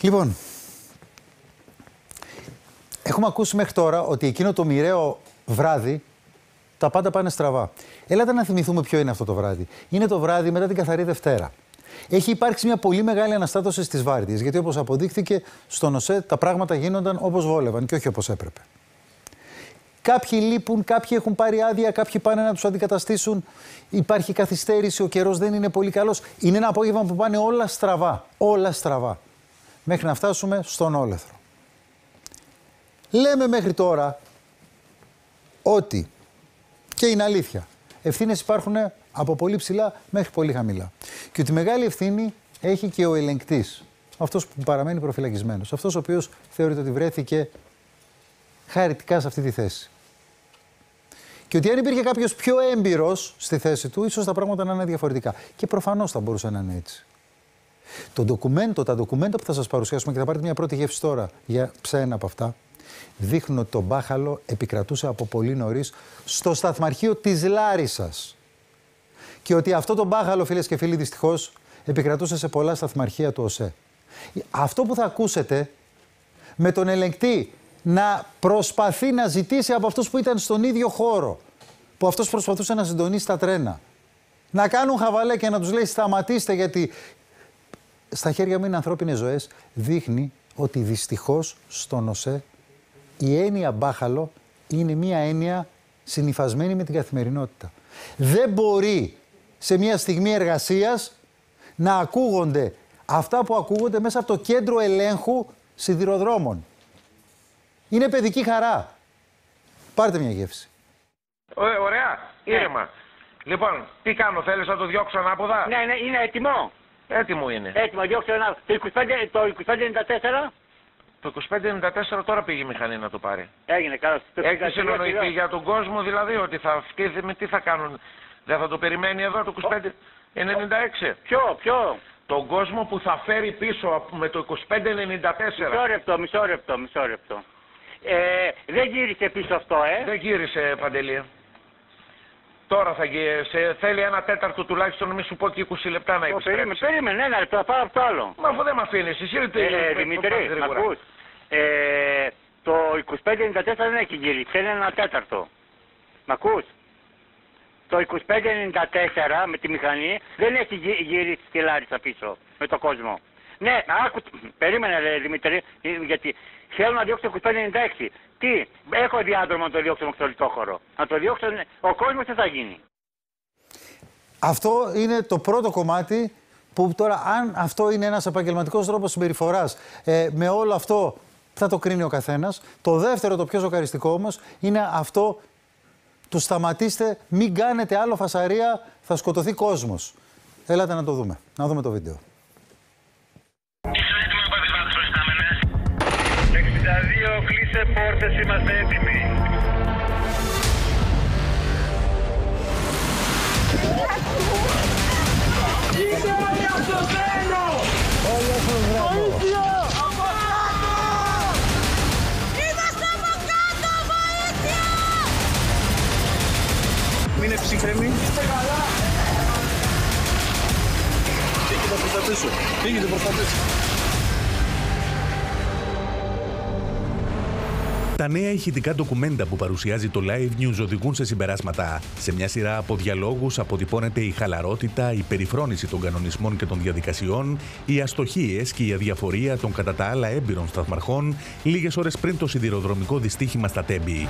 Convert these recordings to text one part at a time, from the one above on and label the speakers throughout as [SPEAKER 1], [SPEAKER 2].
[SPEAKER 1] Λοιπόν, έχουμε ακούσει μέχρι τώρα ότι εκείνο το μοιραίο βράδυ τα πάντα πάνε στραβά. Έλατε να θυμηθούμε ποιο είναι αυτό το βράδυ. Είναι το βράδυ μετά την καθαρή Δευτέρα. Έχει υπάρξει μια πολύ μεγάλη αναστάτωση στις βάρδιες. Γιατί όπως αποδείχθηκε στον ΟΣΕ, τα πράγματα γίνονταν όπως βόλευαν και όχι όπως έπρεπε. Κάποιοι λείπουν, κάποιοι έχουν πάρει άδεια, κάποιοι πάνε να τους αντικαταστήσουν. Υπάρχει καθυστέρηση, ο καιρός δεν είναι πολύ καλός. Είναι ένα απόγευμα που πάνε όλα στραβά. Όλα στραβά. Μέχρι να φτάσουμε στον όλεθρο. Λέμε μέχρι τώρα ότι και είναι αλήθεια. Ευθύνες υπάρχουν από πολύ ψηλά μέχρι πολύ χαμηλά. Και ότι μεγάλη ευθύνη έχει και ο ελεγκτής. Αυτός που παραμένει προφυλακισμένος. Αυτός ο οποίος θεωρείται ότι βρέθηκε χαρητικά σε αυτή τη θέση. Και ότι αν υπήρχε κάποιος πιο έμπειρος στη θέση του, ίσως τα πράγματα να είναι διαφορετικά. Και προφανώς θα μπορούσε να είναι έτσι. Το ντοκουμέντο, τα ντοκουμέντα που θα σας παρουσιάσουμε και θα πάρετε μια πρώτη γεύση τώρα για ψένα από αυτά, δείχνουν ότι το μπάχαλο επικρατούσε από πολύ νωρίς στο σταθμαρχείο της Λάρισας. Και ότι αυτό το μπάχαλο, φίλες και φίλοι, δυστυχώς επικρατούσε σε πολλά σταθμαρχεία του ΟΣΕ. Αυτό που θα ακούσετε με τον ελεγκτή να προσπαθεί να ζητήσει από αυτούς που ήταν στον ίδιο χώρο, που αυτός προσπαθούσε να συντονίσει τα τρένα, να κάνουν χαβαλέ και να τους λέει σταματήστε γιατί στα χέρια μου είναι ανθρώπινες ζωές, δείχνει ότι δυστυχώς στον ΟΣΕ η έννοια μπάχαλο είναι μια έννοια συνυφασμένη με την καθημερινότητα. Δεν μπορεί σε μια στιγμή εργασίας να ακούγονται αυτά που ακούγονται μέσα από το κέντρο ελέγχου σιδηροδρόμων. Είναι παιδική χαρά. Πάρτε μια γεύση.
[SPEAKER 2] ωραία, ήρεμα. Λοιπόν, τι κάνω, θέλεις να το διώξω ανάποδα;
[SPEAKER 3] Ναι, ναι, είναι έτοιμο.
[SPEAKER 2] Έτοιμο είναι.
[SPEAKER 3] Έτοιμο, διώξω ένα. Το 25, το 2594.
[SPEAKER 2] Το 2594 τώρα πήγε η μηχανή να το πάρει.
[SPEAKER 3] Έγινε, καλά.
[SPEAKER 2] Έχεις συνεννοηθεί για τον κόσμο δηλαδή ότι θα φτύθει με τι θα κάνουν; Δεν θα το περιμένει εδώ το 2596.
[SPEAKER 3] Ποιο, ποιο;
[SPEAKER 2] Τον κόσμο που θα φέρει πίσω με το 2594.
[SPEAKER 3] Μισό ρεπτό, μισό ρεπτό, μισό ρεπτό. Ε, δεν γύρισε πίσω αυτό, ε.
[SPEAKER 2] Δεν γύρισε, Παντελή. Τώρα θα γύρισε. Θέλει ένα τέταρτο τουλάχιστον, να μην σου πω και 20 λεπτά να επιστρέψεις.
[SPEAKER 3] Περίμενε, περίμενε, ένα λεπτό, θα πάρω αυτό άλλο.
[SPEAKER 2] Μα αφού δεν με αφήνεις, εσύ τι
[SPEAKER 3] ε, Δημητρή, μ' ακούς. Ε, το 2594 δεν έχει γυρίσει, είναι ένα τέταρτο. Μ' ακούς; Το 2594 με τη μηχανή δεν έχει γυρίσει στη Λάρισα πίσω με το κόσμο. Ναι, άκου, περίμενε ρε Δημητρή, γιατί θέλω να διώξω 2596. Τι, έχω διάδρομο να το διώξω με το χώρο. Να το διώξω, ο κόσμος τι θα γίνει;
[SPEAKER 1] Αυτό είναι το πρώτο κομμάτι που τώρα αν αυτό είναι ένας επαγγελματικός τρόπος συμπεριφοράς ε, με όλο αυτό θα το κρίνει ο καθένας. Το δεύτερο, το πιο ζοκαριστικό όμως, είναι αυτό του σταματήστε, μην κάνετε άλλο φασαρία, θα σκοτωθεί κόσμος. Έλατε να το δούμε, να δούμε το βίντεο.
[SPEAKER 4] Κλείσε πόρτες, είμαστε έτοιμοι.
[SPEAKER 5] Είσαι όλοι από το τρένο!
[SPEAKER 1] Όλοι από το
[SPEAKER 5] Βοήθεια!
[SPEAKER 6] Από κάτω! Είμαστε από κάτω! Βοήθεια!
[SPEAKER 4] Μείνε ψύχρεμοι. Είστε καλά. Πήγαινε προστατήσου. Πήγαινε προστατήσου.
[SPEAKER 7] Τα νέα ηχητικά ντοκουμέντα που παρουσιάζει το Live News οδηγούν σε συμπεράσματα. Σε μια σειρά από διαλόγους αποτυπώνεται η χαλαρότητα, η περιφρόνηση των κανονισμών και των διαδικασιών, οι αστοχίες και η αδιαφορία των κατά τα άλλα έμπειρων σταθμαρχών λίγες ώρες πριν το σιδηροδρομικό δυστύχημα στα Τέμπη.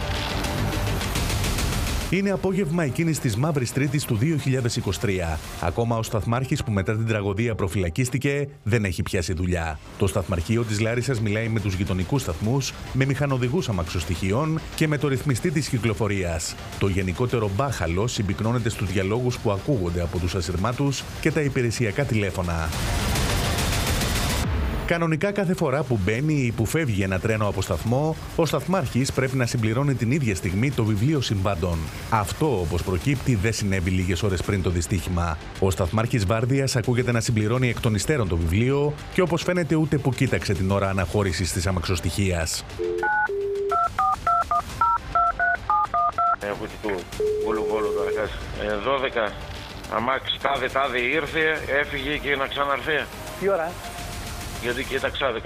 [SPEAKER 7] Είναι απόγευμα εκείνης της Μαύρης Τρίτης του 2023. Ακόμα ο σταθμάρχης που μετά την τραγωδία προφυλακίστηκε δεν έχει πιάσει δουλειά. Το σταθμαρχείο της Λάρισας μιλάει με τους γειτονικούς σταθμούς, με μηχανοδηγούς αμαξοστοιχειών και με το ρυθμιστή της κυκλοφορίας. Το γενικότερο μπάχαλο συμπυκνώνεται στους διαλόγους που ακούγονται από τους ασυρμάτους και τα υπηρεσιακά τηλέφωνα. Κανονικά κάθε φορά που μπαίνει ή που φεύγει ένα τρένο από σταθμό, ο σταθμάρχης πρέπει να συμπληρώνει την ίδια στιγμή το βιβλίο συμβάντων. Αυτό, όπως προκύπτει, δεν συνέβη λίγες ώρες πριν το δυστύχημα. Ο σταθμάρχης Βάρδιας ακούγεται να συμπληρώνει εκ των υστέρων το βιβλίο και όπως φαίνεται ούτε που κοίταξε την ώρα αναχώρησης της αμαξοστοιχίας.
[SPEAKER 2] Έχω και του βόλου βόλου τώρα 12 αμάξι τάδε τάδε ήρθε, έφυγε και να ξαναρθεί.
[SPEAKER 3] Τι ώρα,
[SPEAKER 2] Γιατί κοίταξα 18,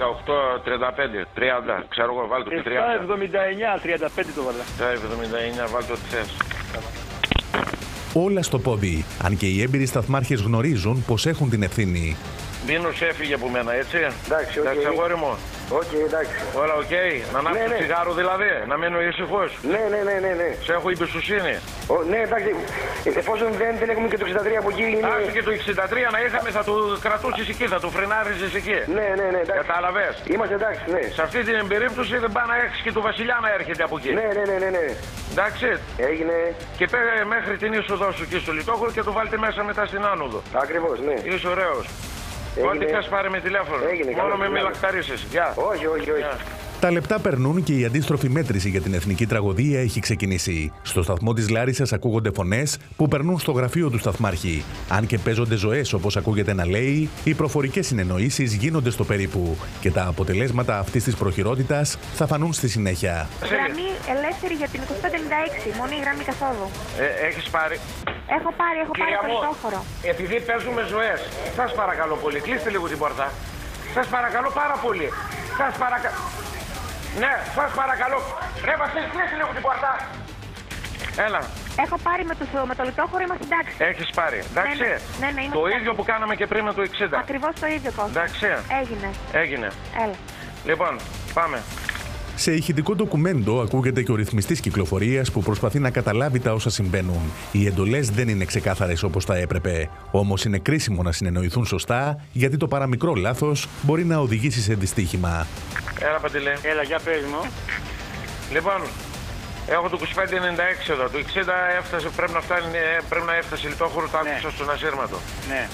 [SPEAKER 2] 35, 30, ξέρω εγώ, βάλτε το 30.
[SPEAKER 3] 7,79, 35 το βάλα.
[SPEAKER 2] 7,79, βάλτε ό,τι θες.
[SPEAKER 7] Όλα στο πόδι, αν και οι έμπειροι σταθμάρχες γνωρίζουν πως έχουν την ευθύνη.
[SPEAKER 2] Μπίνος έφυγε από μένα, έτσι.
[SPEAKER 3] Εντάξει, οκ.
[SPEAKER 2] Εντάξει, αγόρι μου.
[SPEAKER 3] Οκ, εντάξει.
[SPEAKER 2] Όλα οκ. Να ανάψει
[SPEAKER 3] Ναι, ναι.
[SPEAKER 2] τσιγάρο δηλαδή. Να μείνω ήσυχος.
[SPEAKER 3] Ναι, ναι, ναι, ναι. ναι.
[SPEAKER 2] Σε έχω εμπιστοσύνη.
[SPEAKER 3] Ο, ναι, εντάξει. Εφόσον δεν, δεν έχουμε και το 63 από εκεί είναι.
[SPEAKER 2] Άρχισε και το 63 να είχαμε, θα του κρατούσεις εκεί, θα του φρενάριζες εκεί.
[SPEAKER 3] Ναι, ναι, ναι, εντάξει.
[SPEAKER 2] Κατάλαβες;
[SPEAKER 3] Είμαστε εντάξει, ναι.
[SPEAKER 2] Σε αυτή την περίπτωση δεν πάει να έχεις και του βασιλιά να έρχεται από εκεί.
[SPEAKER 3] Ναι, ναι, ναι, ναι, ναι.
[SPEAKER 2] Εντάξει.
[SPEAKER 3] Έγινε.
[SPEAKER 2] Και πέ μέχρι την είσοδό σου εκεί στο λιτόχωρο και το βάλτε μέσα μετά στην άνοδο.
[SPEAKER 3] Ακριβώς, ναι.
[SPEAKER 2] Είσαι ωραίος.
[SPEAKER 3] Έγινε.
[SPEAKER 2] Ό,τι θες πάρε με τηλέφωνο.
[SPEAKER 3] Έγινε,
[SPEAKER 2] Μόνο
[SPEAKER 3] καλά,
[SPEAKER 2] με μη
[SPEAKER 3] καλά.
[SPEAKER 2] λακταρίσεις. Γεια.
[SPEAKER 3] Όχι, όχι, όχι.
[SPEAKER 2] Γεια.
[SPEAKER 7] Τα λεπτά περνούν και η αντίστροφη μέτρηση για την εθνική τραγωδία έχει ξεκινήσει. Στο σταθμό της Λάρισας ακούγονται φωνές που περνούν στο γραφείο του σταθμάρχη. Αν και παίζονται ζωές όπως ακούγεται να λέει, οι προφορικές συνεννοήσεις γίνονται στο περίπου και τα αποτελέσματα αυτής της προχειρότητας θα φανούν στη συνέχεια.
[SPEAKER 8] Γραμμή ελεύθερη για την 2596, μονή γραμμή καθόδου.
[SPEAKER 2] Ε, έχεις πάρει.
[SPEAKER 8] Έχω πάρει, έχω πάρει
[SPEAKER 2] Κυρία
[SPEAKER 8] το
[SPEAKER 2] μου,
[SPEAKER 8] λιτόχωρο.
[SPEAKER 2] επειδή παίζουμε ζωές, σας παρακαλώ πολύ, κλείστε λίγο την πόρτα. Σας παρακαλώ πάρα πολύ. Σας παρακαλώ. Ναι, σας παρακαλώ. Ρε Βασίλη, κλείστε λίγο την πόρτα; Έλα,
[SPEAKER 8] Έχω πάρει με το, με το λιτόχωρο, είμαστε εντάξει.
[SPEAKER 2] έχεις πάρει. Εντάξει.
[SPEAKER 8] Ναι, ναι, ναι, ναι, είμαστε
[SPEAKER 2] το
[SPEAKER 8] εντάξει.
[SPEAKER 2] ίδιο που κάναμε και πριν με το 60.
[SPEAKER 8] Ακριβώς το ίδιο κόσμο.
[SPEAKER 2] Εντάξει.
[SPEAKER 8] Έγινε.
[SPEAKER 2] Έγινε.
[SPEAKER 8] Έλα.
[SPEAKER 2] Λοιπόν, πάμε.
[SPEAKER 7] Σε ηχητικό ντοκουμέντο ακούγεται και ο ρυθμιστής κυκλοφορίας που προσπαθεί να καταλάβει τα όσα συμβαίνουν. Οι εντολές δεν είναι ξεκάθαρες όπως θα έπρεπε. Όμως είναι κρίσιμο να συνεννοηθούν σωστά, γιατί το παραμικρό λάθος μπορεί να οδηγήσει σε δυστύχημα.
[SPEAKER 2] Έλα, Παντελή.
[SPEAKER 3] Έλα, για πες μου.
[SPEAKER 2] Λοιπόν, έχω το 2596 εδώ. Το 60 έφτασε, πρέπει να, φτάνει, ε, πρέπει να έφτασε λιτόχωρο, το άκουσα στον ασύρματο.
[SPEAKER 3] Ναι.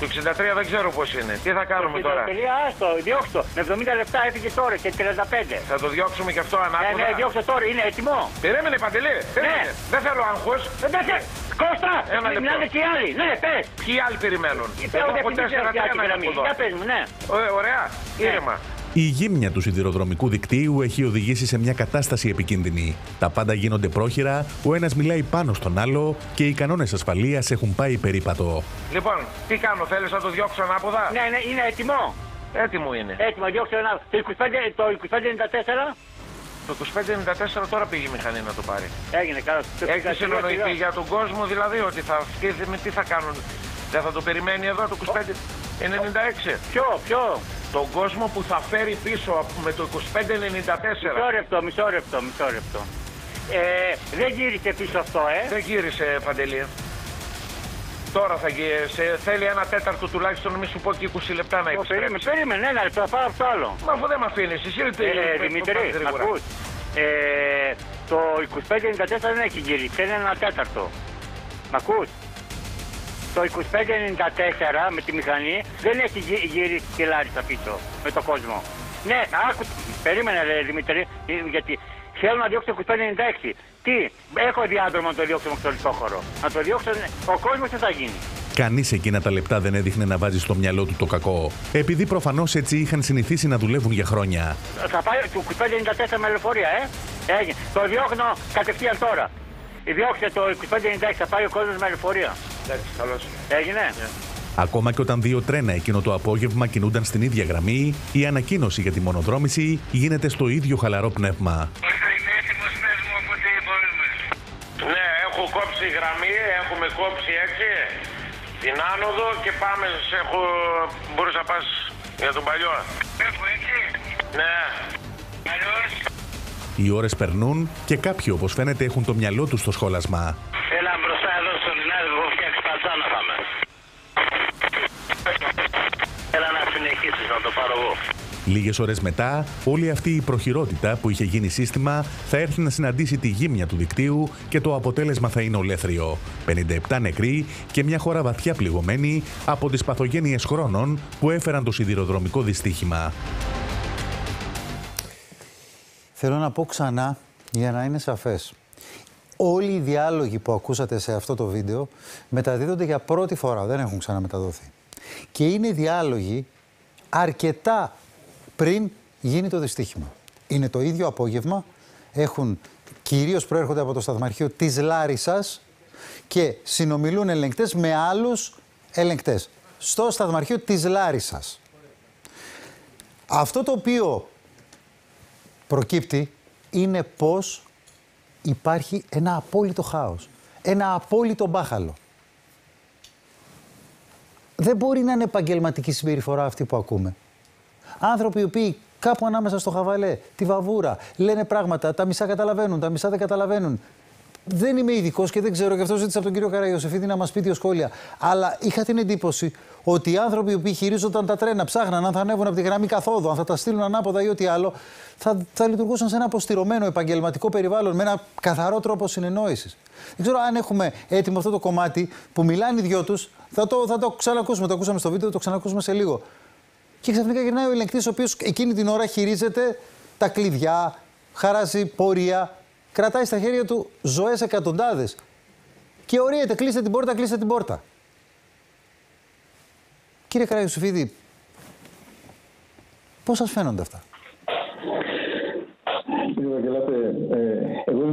[SPEAKER 2] Το 63 δεν ξέρω πώς είναι. Τι θα κάνουμε τώρα;
[SPEAKER 3] Τελεία, άστο, διώξτε το. Με 70 λεπτά έφυγε τώρα και 35.
[SPEAKER 2] Θα το διώξουμε και αυτό
[SPEAKER 3] Ναι,
[SPEAKER 2] ανάποδα.
[SPEAKER 3] ναι, διώξτε τώρα, είναι έτοιμο.
[SPEAKER 2] Περίμενε Παντελή. Περίμενε. Δεν θέλω άγχος.
[SPEAKER 3] Δεν δεν θε- Κώστα,
[SPEAKER 2] Ένα λεπτό.
[SPEAKER 3] μιλάνε και οι άλλοι. Ναι, πες.
[SPEAKER 2] Ποιοι άλλοι περιμένουν;
[SPEAKER 3] Είπα
[SPEAKER 2] Εγώ
[SPEAKER 3] ότι
[SPEAKER 2] από
[SPEAKER 3] επειδή
[SPEAKER 2] 4
[SPEAKER 3] ξέρεις κάτι
[SPEAKER 2] 3
[SPEAKER 3] γραμμή.
[SPEAKER 2] από εδώ.
[SPEAKER 3] Για πες μου, ναι.
[SPEAKER 2] Ω- Ωραία. Ήρεμα.
[SPEAKER 7] Η γύμνια του σιδηροδρομικού δικτύου έχει οδηγήσει σε μια κατάσταση επικίνδυνη. Τα πάντα γίνονται πρόχειρα, ο ένας μιλάει πάνω στον άλλο και οι κανόνες ασφαλείας έχουν πάει περίπατο.
[SPEAKER 2] Λοιπόν, τι κάνω, θέλεις να το διώξω ανάποδα;
[SPEAKER 3] Ναι, ναι, είναι έτοιμο.
[SPEAKER 2] Έτοιμο είναι.
[SPEAKER 3] Έτοιμο, διώξτε ένα. Το 25, το 2594
[SPEAKER 2] Το 2594 τώρα πήγε η μηχανή να το πάρει.
[SPEAKER 3] έγινε καλά. Το
[SPEAKER 2] Έχεις
[SPEAKER 3] 25,
[SPEAKER 2] συνεννοηθεί
[SPEAKER 3] σιγά.
[SPEAKER 2] για τον κόσμο δηλαδή ότι θα φτύθει με τι θα κάνουν. Δεν θα το περιμένει εδώ το 2596.
[SPEAKER 3] Ποιο, ποιο;
[SPEAKER 2] Τον κόσμο που θα φέρει πίσω από- με το 2594.
[SPEAKER 3] Μισό λεπτό, μισό λεπτό, μισό λεπτό. Ε, δεν γύρισε πίσω αυτό, ε.
[SPEAKER 2] Δεν γύρισε Παντελή. Τώρα θα γυρίσει. Σε, θέλει ένα τέταρτο τουλάχιστον, μη σου πω και 20 λεπτά να
[SPEAKER 3] Ω, Περίμενε,
[SPEAKER 2] επιστρέψει.
[SPEAKER 3] περίμενε, ένα λεπτό, θα πάω από το άλλο.
[SPEAKER 2] Μα αφού δεν με αφήνεις, εσύ τι
[SPEAKER 3] Ε, Δημήτρη, μ' ακούς. Ε, το 2594 δεν έχει γυρίσει, είναι ένα τέταρτο. Μ' ακούς; Το 2594 με τη μηχανή δεν έχει γυ- γυρίσει και Λάρισα πίσω με το κόσμο. Ναι, άκου, περίμενε ρε Δημήτρη, ε, γιατί θέλω να διώξω το 2596. Τι, έχω διάδρομο να το διώξω με το λιτόχωρο. Να το διώξω, ναι. ο κόσμος τι θα γίνει;
[SPEAKER 7] Κανείς εκείνα τα λεπτά δεν έδειχνε να βάζει στο μυαλό του το κακό. Επειδή προφανώς έτσι είχαν συνηθίσει να δουλεύουν για χρόνια.
[SPEAKER 3] Θα πάει το 2594 με λεωφορεία, ε; Έγινε. Το διώχνω κατευθείαν τώρα. Διώξτε το 2596, θα πάει ο κόσμος με λεωφορεία.
[SPEAKER 2] Εντάξει, καλώς.
[SPEAKER 3] Έγινε;
[SPEAKER 7] Ακόμα και όταν δύο τρένα εκείνο το απόγευμα κινούνταν στην ίδια γραμμή, η ανακοίνωση για τη μονοδρόμηση γίνεται στο ίδιο χαλαρό πνεύμα.
[SPEAKER 4] Είναι έτοιμος, πες μου όποτε μπορούμε.
[SPEAKER 2] Ναι, έχω κόψει γραμμή, έχουμε κόψει έτσι την άνοδο και πάμε. Σε έχω... Μπορείς να πας για τον παλιό.
[SPEAKER 4] Έχω έτσι.
[SPEAKER 2] Ναι.
[SPEAKER 4] Αλλιώς.
[SPEAKER 7] Οι ώρες περνούν και κάποιοι όπως φαίνεται έχουν το μυαλό τους στο σχόλασμα.
[SPEAKER 4] Έλα μπροστά εδώ στον συνάδελφο φτιάξει πατσά να πάμε. Έλα να συνεχίσεις να το πάρω εγώ.
[SPEAKER 7] Λίγες ώρες μετά, όλη αυτή η προχειρότητα που είχε γίνει σύστημα θα έρθει να συναντήσει τη γύμνια του δικτύου και το αποτέλεσμα θα είναι ολέθριο. 57 νεκροί και μια χώρα βαθιά πληγωμένη από τις παθογένειες χρόνων που έφεραν το σιδηροδρομικό δυστύχημα.
[SPEAKER 1] Θέλω να πω ξανά για να είναι σαφές. Όλοι οι διάλογοι που ακούσατε σε αυτό το βίντεο μεταδίδονται για πρώτη φορά, δεν έχουν ξαναμεταδοθεί. Και είναι διάλογοι αρκετά πριν γίνει το δυστύχημα. Είναι το ίδιο απόγευμα, έχουν κυρίως προέρχονται από το σταθμαρχείο της Λάρισας και συνομιλούν ελεγκτές με άλλους ελεγκτές στο σταθμαρχείο της Λάρισας. Αυτό το οποίο προκύπτει είναι πως υπάρχει ένα απόλυτο χάος. Ένα απόλυτο μπάχαλο. Δεν μπορεί να είναι επαγγελματική συμπεριφορά αυτή που ακούμε. Άνθρωποι οι οποίοι κάπου ανάμεσα στο χαβαλέ, τη βαβούρα, λένε πράγματα, τα μισά καταλαβαίνουν, τα μισά δεν καταλαβαίνουν. Δεν είμαι ειδικός και δεν ξέρω, γι' αυτό ζήτησα από τον κύριο Καραϊωσεφίδη να μας πει δύο σχόλια. Αλλά είχα την εντύπωση ότι οι άνθρωποι οι οποίοι χειρίζονταν τα τρένα, ψάχναν αν θα ανέβουν από τη γραμμή καθόδου, αν θα τα στείλουν ανάποδα ή ό,τι άλλο, θα, θα λειτουργούσαν σε ένα αποστηρωμένο επαγγελματικό περιβάλλον με ένα καθαρό τρόπο συνεννόησης. Δεν ξέρω αν έχουμε έτοιμο αυτό το κομμάτι που μιλάνε οι δυο τους. Θα το, θα το ξανακούσουμε. Το ακούσαμε στο βίντεο, θα το ξανακούσουμε σε λίγο. Και ξαφνικά γυρνάει ο ελεγκτής, ο οποίος εκείνη την ώρα χειρίζεται τα κλειδιά, χαράζει πορεία, κρατάει στα χέρια του ζωές εκατοντάδες. Και ορίεται, κλείστε την πόρτα, κλείστε την πόρτα. Κύριε Καραϊουσουφίδη, πώς σας φαίνονται αυτά;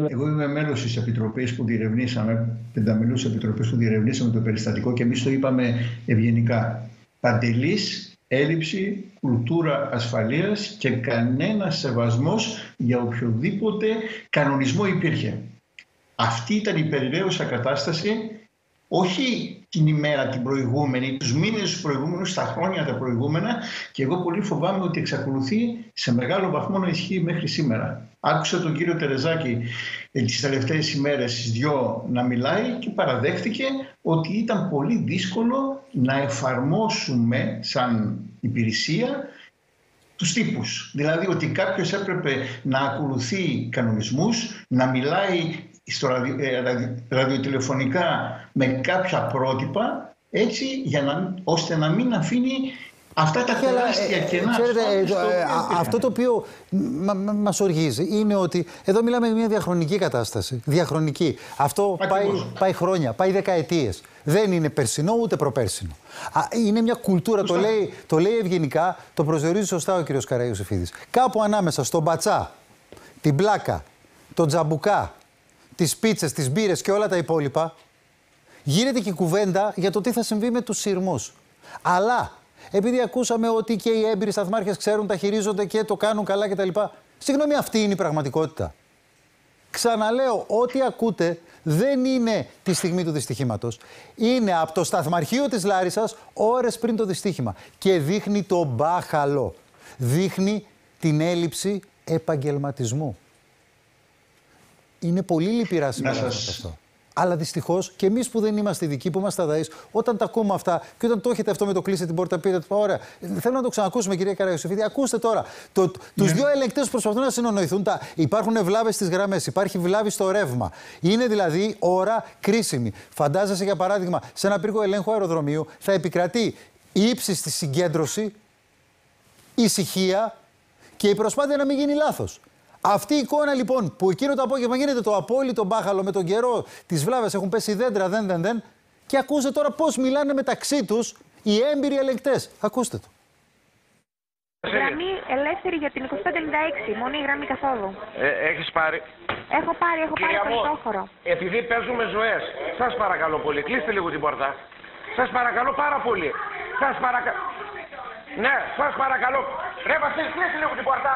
[SPEAKER 9] Εγώ είμαι μέλος της Επιτροπής που διερευνήσαμε, πενταμιλούς Επιτροπής που διερευνήσαμε το περιστατικό και εμείς το είπαμε ευγενικά. Παντελής έλλειψη κουλτούρα ασφαλείας και κανένας σεβασμός για οποιοδήποτε κανονισμό υπήρχε. Αυτή ήταν η περιραίωσα κατάσταση όχι την ημέρα την προηγούμενη, τους μήνες τους προηγούμενους, τα χρόνια τα προηγούμενα και εγώ πολύ φοβάμαι ότι εξακολουθεί σε μεγάλο βαθμό να ισχύει μέχρι σήμερα. Άκουσα τον κύριο Τερεζάκη ε, τις τελευταίες ημέρες στις δυο να μιλάει και παραδέχτηκε ότι ήταν πολύ δύσκολο να εφαρμόσουμε σαν υπηρεσία τους τύπους. Δηλαδή ότι κάποιος έπρεπε να ακολουθεί κανονισμούς, να μιλάει στο ραδι, ε, ραδιοτηλεφωνικά με κάποια πρότυπα έτσι για να, ώστε να μην αφήνει αυτά τα τεράστια ε, κενά.
[SPEAKER 1] Ξέρετε, ε, αυτό το οποίο μας οργίζει είναι ότι εδώ μιλάμε για μια διαχρονική κατάσταση. Διαχρονική. Αυτό πάει, πάει χρόνια, πάει δεκαετίες. Δεν είναι περσινό ούτε προπέρσινο. είναι μια κουλτούρα, το λέει, το λέει ευγενικά, το προσδιορίζει σωστά ο κ. Καραϊούσεφίδης. Κάπου ανάμεσα στον πατσά, την πλάκα, τον τζαμπουκά, τις πίτσες, τις μπύρες και όλα τα υπόλοιπα, γίνεται και κουβέντα για το τι θα συμβεί με τους σειρμούς. Αλλά επειδή ακούσαμε ότι και οι έμπειροι σταθμάρχες ξέρουν, τα χειρίζονται και το κάνουν καλά κτλ. Συγγνώμη, αυτή είναι η πραγματικότητα. Ξαναλέω, ό,τι ακούτε δεν είναι τη στιγμή του δυστυχήματος. Είναι από το σταθμαρχείο της Λάρισας ώρες πριν το δυστύχημα. Και δείχνει το μπάχαλο. Δείχνει την έλλειψη επαγγελματισμού. Είναι πολύ λυπηρά σήμερα σας... αυτό. Αλλά δυστυχώς και εμείς που δεν είμαστε ειδικοί, που είμαστε αδαείς, όταν τα ακούμε αυτά και όταν το έχετε αυτό με το κλείσετε την πόρτα, πείτε Ωραία, θέλω να το ξανακούσουμε, κυρία Καραϊοσοφίδη. Ακούστε τώρα. Το, Τους ναι. δύο ελεγκτές που προσπαθούν να συνονοηθούν, τα, υπάρχουν βλάβες στις γραμμές, υπάρχει βλάβη στο ρεύμα. Είναι δηλαδή ώρα κρίσιμη. Φαντάζεσαι, για παράδειγμα, σε ένα πύργο ελέγχου αεροδρομίου θα επικρατεί η ύψιστη συγκέντρωση, ησυχία και η προσπάθεια να μην γίνει λάθος. Αυτή η εικόνα λοιπόν που εκείνο το απόγευμα γίνεται το απόλυτο μπάχαλο με τον καιρό, τις βλάβες έχουν πέσει δέντρα, δεν, δεν, δεν. Και ακούστε τώρα πώς μιλάνε μεταξύ τους οι έμπειροι ελεγκτές. Ακούστε το.
[SPEAKER 8] Γραμμή ελεύθερη για την 2556, μονή γραμμή καθόλου.
[SPEAKER 2] Ε, έχεις πάρει.
[SPEAKER 8] Έχω πάρει, έχω πάρει το χώρο.
[SPEAKER 2] Επειδή παίζουμε ζωές, σας παρακαλώ πολύ, κλείστε λίγο την πόρτα. Σας παρακαλώ πάρα πολύ. Σας παρακαλώ. Ναι, σας παρακαλώ. Ρε Βασίλη, κλείστε λίγο την πόρτα.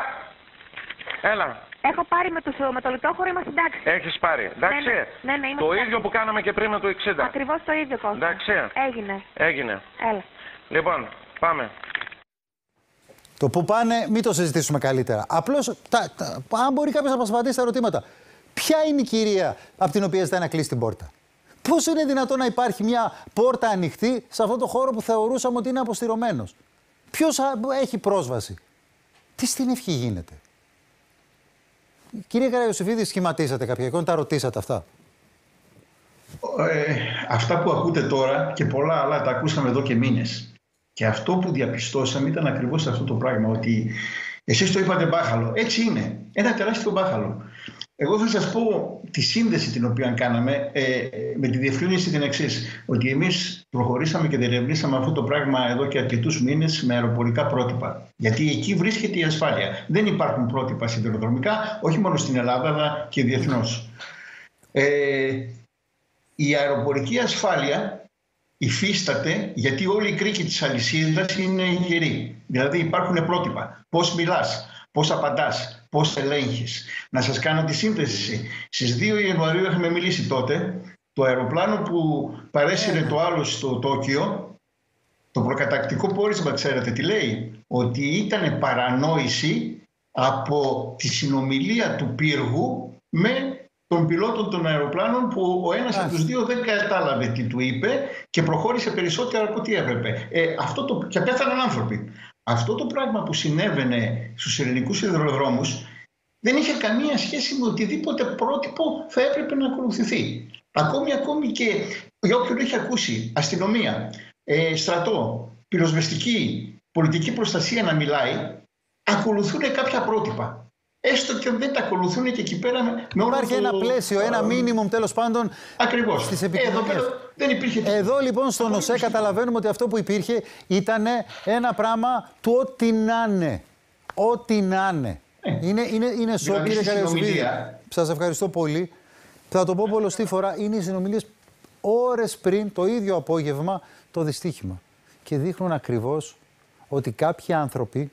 [SPEAKER 2] Έλα.
[SPEAKER 8] Έχω πάρει με, τους, με το λιτόχωρο, είμαστε εντάξει.
[SPEAKER 2] Έχεις πάρει. Εντάξει.
[SPEAKER 8] Ναι, ναι, ναι, ναι
[SPEAKER 2] το ίδιο που κάναμε και πριν με το 60.
[SPEAKER 8] Ακριβώς το ίδιο κόσμο.
[SPEAKER 2] Εντάξει.
[SPEAKER 8] Έγινε.
[SPEAKER 2] Έγινε.
[SPEAKER 8] Έλα.
[SPEAKER 2] Λοιπόν, πάμε.
[SPEAKER 1] Το που πάνε, μην το συζητήσουμε καλύτερα. Απλώς, αν μπορεί κάποιος να μας απαντήσει τα ερωτήματα. Ποια είναι η κυρία από την οποία ζητάει να κλείσει την πόρτα; Πώς είναι δυνατόν να υπάρχει μια πόρτα ανοιχτή σε αυτό το χώρο που θεωρούσαμε ότι είναι αποστηρωμένος; Ποιος έχει πρόσβαση; Τι στην ευχή γίνεται; Κύριε Καραϊωσήφιδη, σχηματίσατε κάποια εικόνα, τα ρωτήσατε αυτά;
[SPEAKER 9] Ε, αυτά που ακούτε τώρα και πολλά άλλα τα ακούσαμε εδώ και μήνες. Και αυτό που διαπιστώσαμε ήταν ακριβώς αυτό το πράγμα, ότι εσείς το είπατε μπάχαλο. Έτσι είναι. Ένα τεράστιο μπάχαλο. Εγώ θα σας πω τη σύνδεση την οποία κάναμε ε, με τη διευκρίνηση την εξής. Ότι εμείς προχωρήσαμε και διερευνήσαμε αυτό το πράγμα εδώ και αρκετούς μήνες με αεροπορικά πρότυπα. Γιατί εκεί βρίσκεται η ασφάλεια. Δεν υπάρχουν πρότυπα σιδηροδρομικά, όχι μόνο στην Ελλάδα, αλλά και διεθνώς. Ε, η αεροπορική ασφάλεια υφίσταται γιατί όλοι οι κρίκοι της αλυσίδας είναι γεροί. Δηλαδή υπάρχουν πρότυπα. Πώς μιλάς, πώς απαντάς, πώς ελέγχεις. Να σας κάνω τη σύνθεση. Στις 2 Ιανουαρίου είχαμε μιλήσει τότε. Το αεροπλάνο που παρέσυρε το άλλο στο Τόκιο, το προκατακτικό πόρισμα, ξέρετε τι λέει, ότι ήταν παρανόηση από τη συνομιλία του πύργου με των πιλότων των αεροπλάνων που ο ένας από τους δύο δεν κατάλαβε τι του είπε και προχώρησε περισσότερο από ό,τι έπρεπε. Ε, αυτό το, και πέθαναν άνθρωποι. Αυτό το πράγμα που συνέβαινε στους ελληνικούς σιδηροδρόμους δεν είχε καμία σχέση με οτιδήποτε πρότυπο θα έπρεπε να ακολουθηθεί. Ακόμη, ακόμη και για όποιον έχει ακούσει αστυνομία, ε, στρατό, πυροσβεστική, πολιτική προστασία να μιλάει, ακολουθούν κάποια πρότυπα. Έστω και δεν τα ακολουθούν και εκεί πέρα με
[SPEAKER 1] Υπάρχει
[SPEAKER 9] όλο
[SPEAKER 1] ένα
[SPEAKER 9] το...
[SPEAKER 1] πλαίσιο, ένα μίνιμουμ τέλος πάντων
[SPEAKER 9] Ακριβώς.
[SPEAKER 1] στις
[SPEAKER 9] Εδώ
[SPEAKER 1] επικοινωνίες.
[SPEAKER 9] πέρα δεν υπήρχε τίποτα.
[SPEAKER 1] Εδώ λοιπόν στον ΟΣΕ καταλαβαίνουμε ότι αυτό που υπήρχε ήταν ένα πράγμα του ό,τι να είναι. Ό,τι να είναι. Είναι, είναι, είναι σοκ,
[SPEAKER 9] Δηλαδή,
[SPEAKER 1] κύριε
[SPEAKER 9] στη
[SPEAKER 1] Καριοσβίδη.
[SPEAKER 9] συνομιλία-
[SPEAKER 1] Σας ευχαριστώ πολύ. Θα το πω πολλωστή φορά. Είναι οι συνομιλίες ώρες πριν, το ίδιο απόγευμα, το δυστύχημα. Και δείχνουν ακριβώς ότι κάποιοι άνθρωποι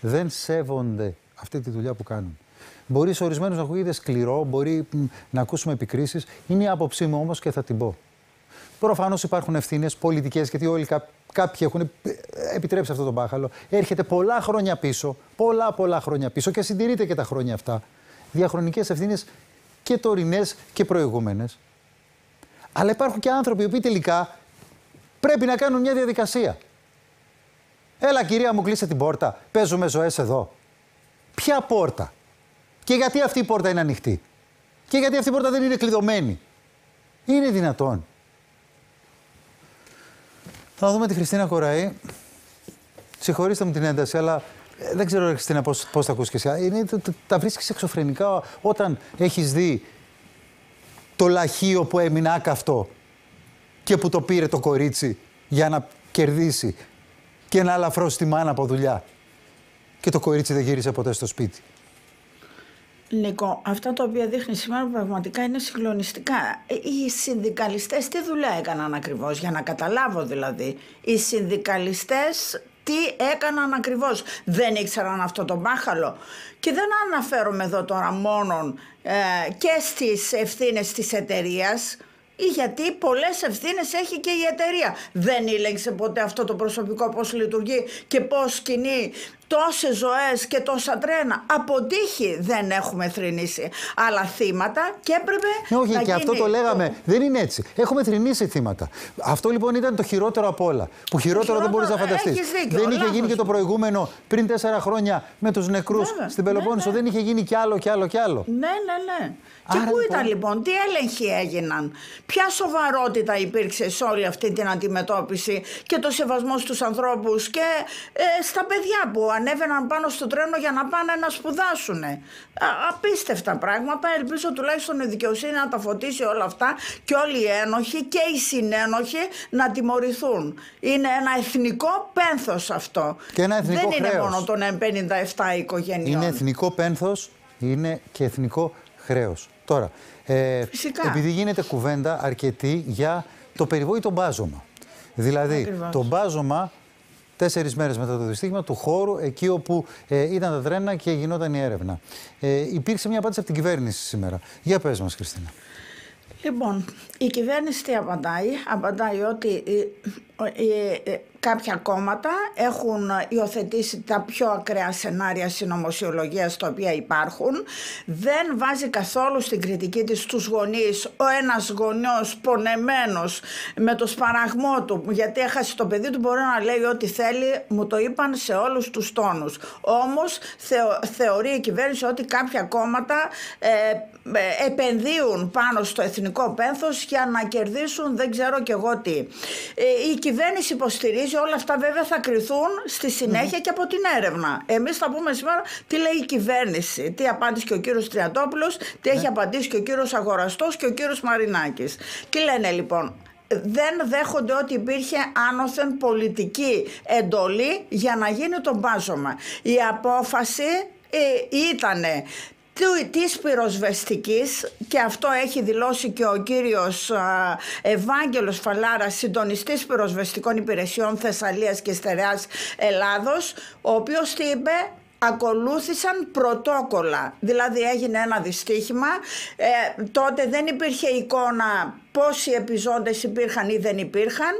[SPEAKER 1] δεν σέβονται αυτή τη δουλειά που κάνουν. Μπορεί σε ορισμένους να ακούγεται σκληρό, μπορεί μ, να ακούσουμε επικρίσεις. Είναι η άποψή μου όμως και θα την πω. Προφανώς υπάρχουν ευθύνες πολιτικές, γιατί όλοι κά- κάποιοι έχουν ε, επιτρέψει αυτό το μπάχαλο. Έρχεται πολλά χρόνια πίσω, πολλά πολλά χρόνια πίσω και συντηρείται και τα χρόνια αυτά. Διαχρονικές ευθύνες και τωρινές και προηγούμενες. Αλλά υπάρχουν και άνθρωποι οι οποίοι τελικά πρέπει να κάνουν μια διαδικασία. Έλα κυρία μου κλείσε την πόρτα, παίζουμε ζωές εδώ. Ποια πόρτα; Και γιατί αυτή η πόρτα είναι ανοιχτή; Και γιατί αυτή η πόρτα δεν είναι κλειδωμένη; Είναι δυνατόν. Θα δούμε τη Χριστίνα Κοραή. Συγχωρήστε μου την ένταση, αλλά ε, δεν ξέρω, ρε Χριστίνα, πώς, πώς τα ακούς και εσύ. Είναι, το- το- τα βρίσκεις εξωφρενικά όταν έχεις δει το λαχείο που έμεινε άκαυτο και που το πήρε το κορίτσι για να κερδίσει και να αλαφρώσει τη μάνα από δουλειά. Και το κορίτσι δεν γύρισε ποτέ στο σπίτι.
[SPEAKER 10] Νίκο, αυτά τα οποία δείχνει σήμερα πραγματικά είναι συγκλονιστικά. Ε, Οι συνδικαλιστές τι δουλειά έκαναν ακριβώς, για να καταλάβω δηλαδή. Οι συνδικαλιστές τι έκαναν ακριβώς. Δεν ήξεραν αυτό το μπάχαλο. Και δεν αναφέρομαι εδώ τώρα μόνον ε, και στις ευθύνες της εταιρείας, γιατί πολλές ευθύνες έχει και η εταιρεία. Δεν ήλεγξε ποτέ αυτό το προσωπικό πώς λειτουργεί και πώς κινεί τόσες ζωές και τόσα τρένα. Από τύχη δεν έχουμε θρυνήσει άλλα θύματα και έπρεπε
[SPEAKER 1] Ναι, όχι,
[SPEAKER 10] να
[SPEAKER 1] και αυτό
[SPEAKER 10] γίνει
[SPEAKER 1] το λέγαμε. Δεν είναι έτσι. Έχουμε θρυνήσει θύματα. Αυτό λοιπόν ήταν το χειρότερο απ' όλα. Που χειρότερο δεν μπορείς να
[SPEAKER 10] χειρότερο,
[SPEAKER 1] φανταστείς.
[SPEAKER 10] έχεις δίκιο,
[SPEAKER 1] Δεν είχε
[SPEAKER 10] λάθος
[SPEAKER 1] γίνει και το
[SPEAKER 10] μου.
[SPEAKER 1] προηγούμενο πριν τέσσερα χρόνια με τους νεκρούς
[SPEAKER 10] Βέβαια,
[SPEAKER 1] στην
[SPEAKER 10] ναι,
[SPEAKER 1] Πελοπόννησο.
[SPEAKER 10] ναι.
[SPEAKER 1] Δεν είχε γίνει κι άλλο κι άλλο κι άλλο.
[SPEAKER 10] Ναι, ναι, ναι. Και
[SPEAKER 1] Άρα,
[SPEAKER 10] πού
[SPEAKER 1] λοιπόν-
[SPEAKER 10] ήταν λοιπόν, τι έλεγχοι έγιναν, ποια σοβαρότητα υπήρξε σε όλη αυτή την αντιμετώπιση και το σεβασμό στους ανθρώπους και ε, στα παιδιά που ανέβαιναν πάνω στο τρένο για να πάνε να σπουδάσουν. απίστευτα πράγματα, ελπίζω τουλάχιστον η δικαιοσύνη να τα φωτίσει όλα αυτά και όλοι οι ένοχοι και οι συνένοχοι να τιμωρηθούν. Είναι ένα εθνικό πένθος αυτό.
[SPEAKER 1] Και ένα εθνικό
[SPEAKER 10] Δεν είναι
[SPEAKER 1] χρέος.
[SPEAKER 10] μόνο των 57 οικογενειών.
[SPEAKER 1] Είναι εθνικό πένθος, είναι και εθνικό χρέος. Τώρα, ε,
[SPEAKER 10] Φυσικά.
[SPEAKER 1] επειδή γίνεται κουβέντα αρκετή για το περιβόητο μπάζωμα. Δηλαδή,
[SPEAKER 10] Ακριβώς.
[SPEAKER 1] το μπάζωμα τέσσερις μέρες μετά το δυστύχημα του χώρου εκεί όπου ε, ήταν τα τρένα και γινόταν η έρευνα. Ε, υπήρξε μια απάντηση από την κυβέρνηση σήμερα. Για πες μας, Χριστίνα.
[SPEAKER 10] Λοιπόν, η κυβέρνηση τι απαντάει; Απαντάει ότι ε, ε, ε, κάποια κόμματα έχουν υιοθετήσει τα πιο ακραία σενάρια συνωμοσιολογίας τα οποία υπάρχουν. Δεν βάζει καθόλου στην κριτική της τους γονείς ο ένας γονιός πονεμένος με το σπαραγμό του γιατί έχασε το παιδί του μπορεί να λέει ό,τι θέλει μου το είπαν σε όλους τους τόνους. Όμως θεω- θεωρεί η κυβέρνηση ότι κάποια κόμματα ε, ε, επενδύουν πάνω στο εθνικό πένθος για να κερδίσουν δεν ξέρω και εγώ τι. Ε, η κυβέρνηση υποστηρίζει όλα αυτά βέβαια θα κρυθούν στη συνέχεια και από την έρευνα. Εμείς θα πούμε σήμερα τι λέει η κυβέρνηση, τι απάντησε και ο κύριος Τριαντόπουλος, τι έχει απαντήσει και ο κύριος Αγοραστός και ο κύριος Μαρινάκης. Τι λένε λοιπόν, δεν δέχονται ότι υπήρχε άνωθεν πολιτική εντολή για να γίνει το μπάζωμα. Η απόφαση ε, ήτανε της πυροσβεστικής και αυτό έχει δηλώσει και ο κύριος Ευάγγελος Φαλάρας, συντονιστής πυροσβεστικών υπηρεσιών Θεσσαλίας και Στερεάς Ελλάδος, ο οποίος τι είπε, ακολούθησαν πρωτόκολλα. Δηλαδή έγινε ένα δυστύχημα, ε, τότε δεν υπήρχε εικόνα πόσοι επιζώντες υπήρχαν ή δεν υπήρχαν.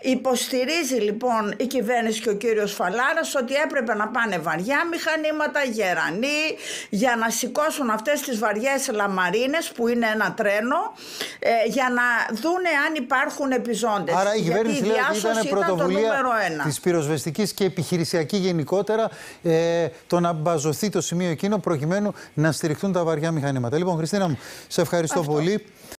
[SPEAKER 10] Υποστηρίζει λοιπόν η κυβέρνηση και ο κύριος Φαλάρας ότι έπρεπε να πάνε βαριά μηχανήματα, γερανοί, για να σηκώσουν αυτές τις βαριές λαμαρίνες που είναι ένα τρένο, ε, για να δούνε αν υπάρχουν επιζώντες.
[SPEAKER 1] Άρα η κυβέρνηση λέει ότι ήταν πρωτοβουλία της πυροσβεστικής και επιχειρησιακή γενικότερα ε, το να μπαζωθεί το σημείο εκείνο προκειμένου να στηριχθούν τα βαριά μηχανήματα. Λοιπόν, Χριστίνα μου, σε ευχαριστώ πολύ.